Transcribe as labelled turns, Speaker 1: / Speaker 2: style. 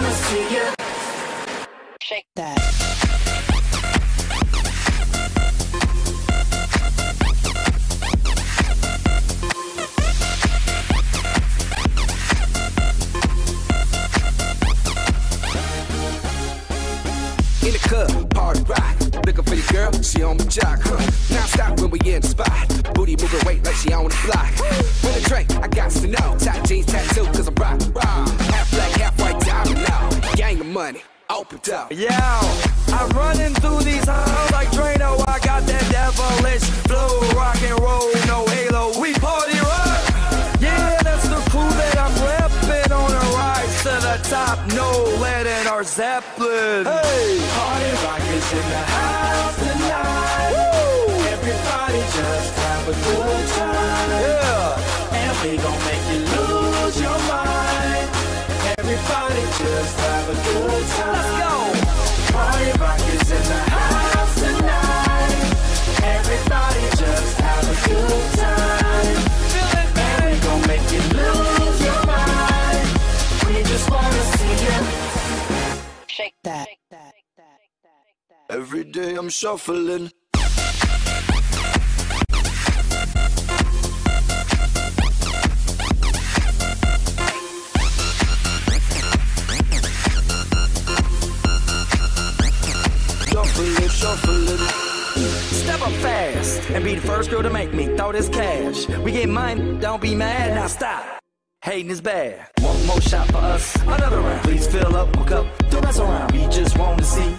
Speaker 1: just wanna you.
Speaker 2: Shake that.
Speaker 3: In the club, party rock. Looking for girl, she on the jock. Huh. Now stop when we in the spot. Booty moving weight like she on the block. Open up.
Speaker 4: Yeah, I'm running through these halls like Drano. I got that devilish flow, rock and roll, no halo. We party rock. Yeah, that's the crew that I'm repping on a rise to the top. No lead in our Zeppelin. Hey,
Speaker 1: Party rock is in the house tonight. Everybody just have a good time.
Speaker 4: yeah.
Speaker 1: And we gon' make you lose your mind. Everybody just have
Speaker 4: Let's go.
Speaker 1: Party rock is in the house tonight. Everybody just have a good time. And we gon' make you lose your mind. We just wanna see.
Speaker 2: Shake that.
Speaker 3: Every day I'm shuffling. Shuffling, shuffling.
Speaker 4: Step up fast and be the first girl to make me throw this cash. We get mine, don't be mad, now stop. Hating is bad. One more shot for us, another round. Please fill up, hook up rest around. We just want to see